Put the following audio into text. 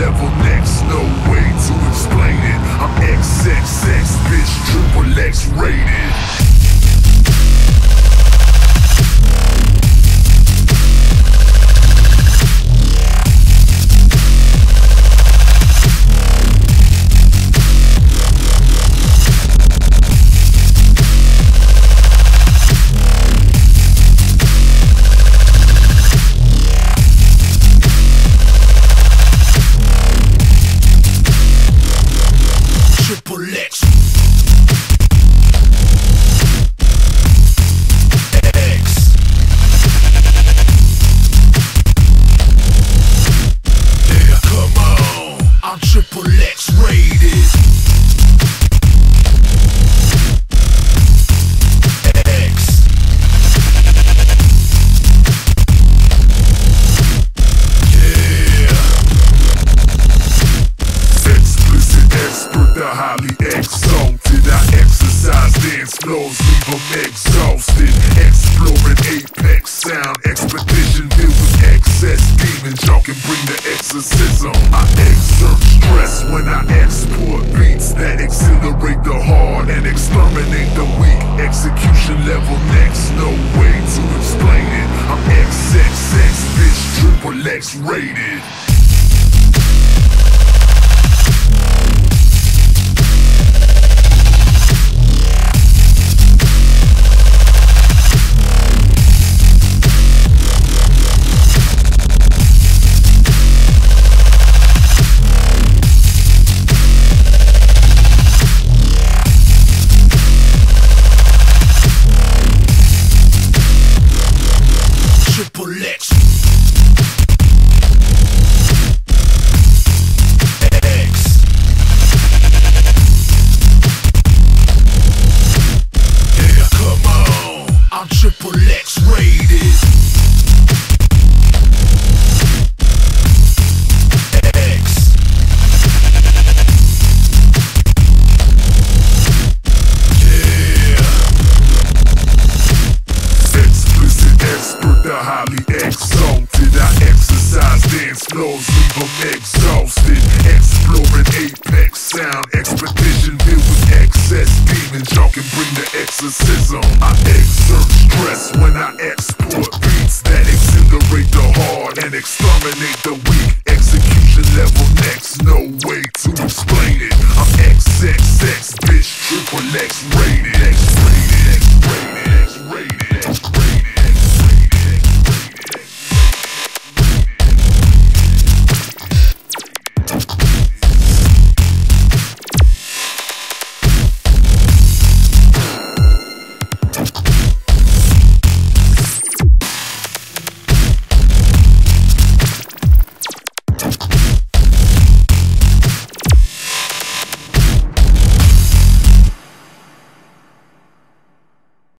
level next, no way to explain it. I'm XXX, bitch, triple X rated. I'm Triple X rated. X. Yeah. Explicit expert, the highly exalted. I exercise dance floors, leave them exhausted. Exploring apex sound, expedition excess demons. Y'all can bring the exorcism. I exert stress when I export beats that exhilarate the hard and exterminate the weak. Execution level next, no way to explain it. I'm XXX, bitch, triple X rated. Triple X rated. Highly exalted. I exercise dance floors, exhausted. Exploring apex sound, expedition excess demons, y'all can bring the exorcism. I exert stress when I export beats that incinerate the hard and exterminate the weak. Execution level next, no way to explain it. I'm XXX, bitch, triple X rated. X rated, X rated, X rated.